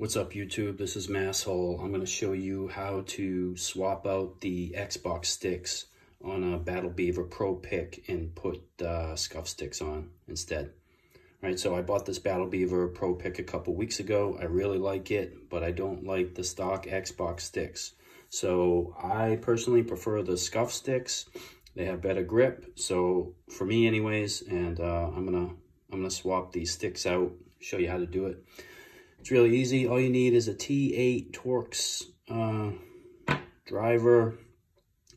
What's up YouTube? This is Masshole. I'm going to show you how to swap out the Xbox sticks on a Battle Beaver Pro Pick and put uh, Scuf sticks on instead. All right, so I bought this Battle Beaver Pro Pick a couple weeks ago. I really like it, but I don't like the stock Xbox sticks. So I personally prefer the Scuf sticks. They have better grip. So for me anyways, and uh, I'm gonna I'm gonna swap these sticks out, show you how to do it. It's really easy. All you need is a T8 Torx uh, driver,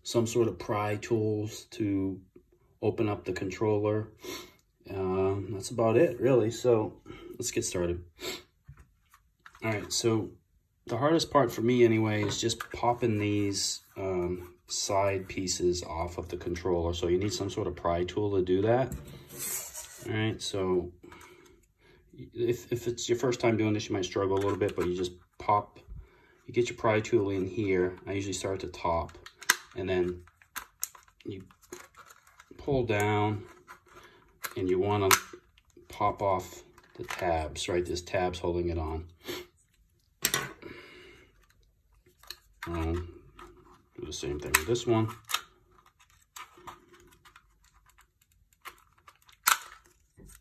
some sort of pry tools to open up the controller. Um, that's about it, really. So let's get started. All right, so the hardest part for me anyway is just popping these um, side pieces off of the controller. So you need some sort of pry tool to do that. All right, so if, if it's your first time doing this, you might struggle a little bit, but you just pop, you get your pry tool in here. I usually start at the top and then you pull down and you want to pop off the tabs, right? This tab's holding it on. Um, do the same thing with this one.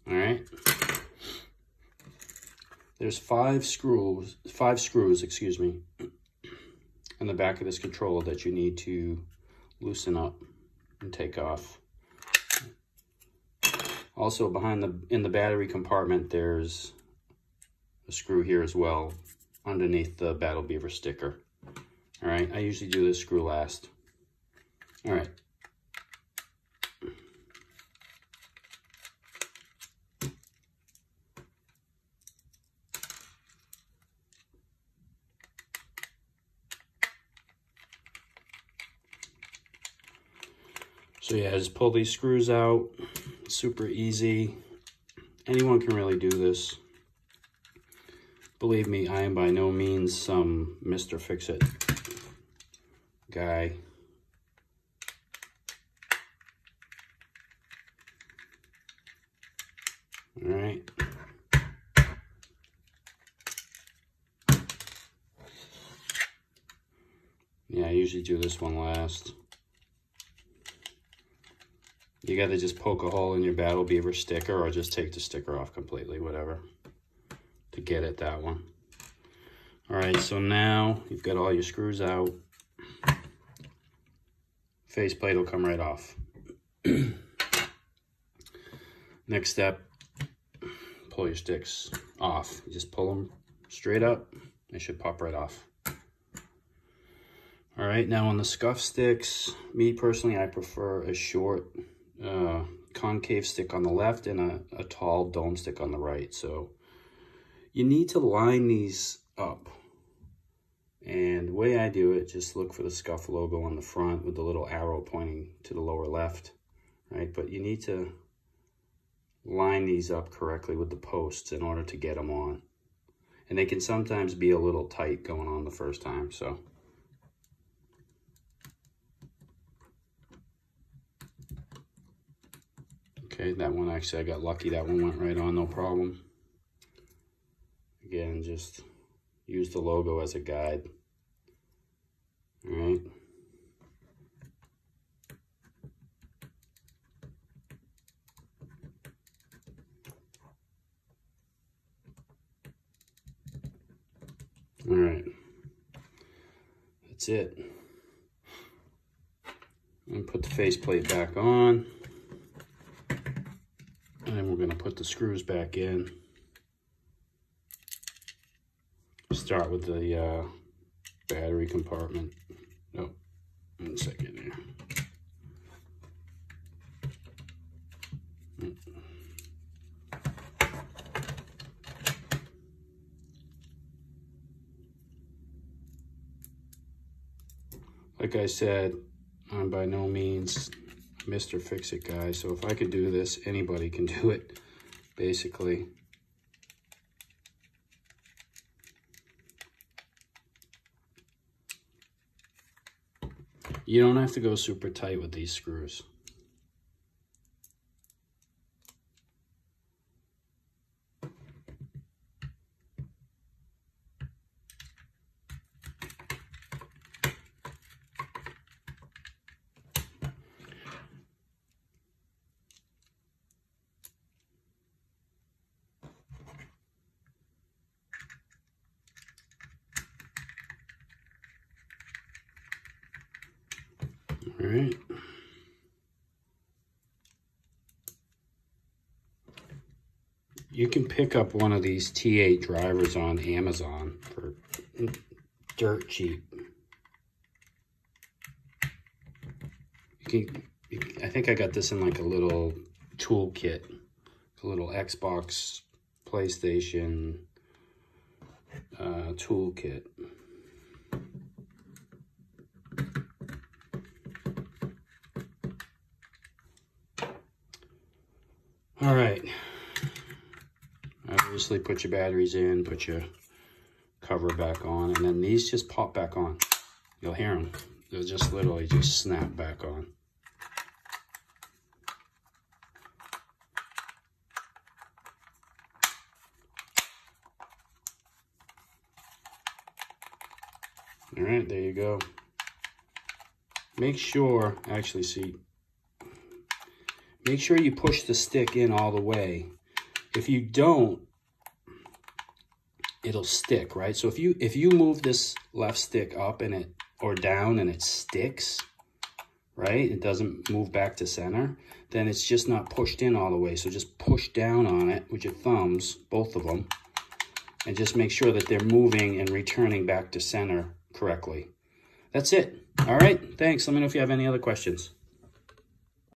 All right. There's five screws, five screws, excuse me, in the back of this controller that you need to loosen up and take off. Also behind the, in the battery compartment, there's a screw here as well underneath the Battle Beaver sticker. All right, I usually do this screw last. All right, So yeah, just pull these screws out. Super easy. Anyone can really do this. Believe me, I am by no means some Mr. Fix-It guy. All right. Yeah, I usually do this one last. You got to just poke a hole in your Battle Beaver sticker or just take the sticker off completely, whatever, to get at that one. All right, so now you've got all your screws out. Faceplate will come right off. Next step, pull your sticks off. You just pull them straight up. They should pop right off. All right, now on the Scuf sticks, me personally, I prefer a short uh, concave stick on the left and a, a tall dome stick on the right. So you need to line these up. And the way I do it, just look for the Scuf logo on the front with the little arrow pointing to the lower left, right? But you need to line these up correctly with the posts in order to get them on. And they can sometimes be a little tight going on the first time, so... Okay, that one actually, I got lucky. That one went right on, no problem. Again, just use the logo as a guide. All right. All right. That's it. And put the faceplate back on. And we're going to put the screws back in. Start with the uh, battery compartment. Nope, one second here. Like I said, I'm by no means Mr. Fix-It guy. So if I could do this, anybody can do it, basically. You don't have to go super tight with these screws. All right. You can pick up one of these T8 drivers on Amazon for dirt cheap. You can, I think I got this in like a little tool kit, a little Xbox, PlayStation uh, tool All right. Obviously put your batteries in, put your cover back on, and then these just pop back on. You'll hear them. They'll just literally just snap back on. All right, there you go. Make sure, actually see, make sure you push the stick in all the way. If you don't, it'll stick, right? So if you if you move this left stick up and it or down and it sticks, right? It doesn't move back to center, then it's just not pushed in all the way. So just push down on it with your thumbs, both of them, and just make sure that they're moving and returning back to center correctly. That's it. All right, thanks. Let me know if you have any other questions.